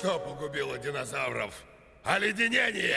Что погубило динозавров? Оледенение!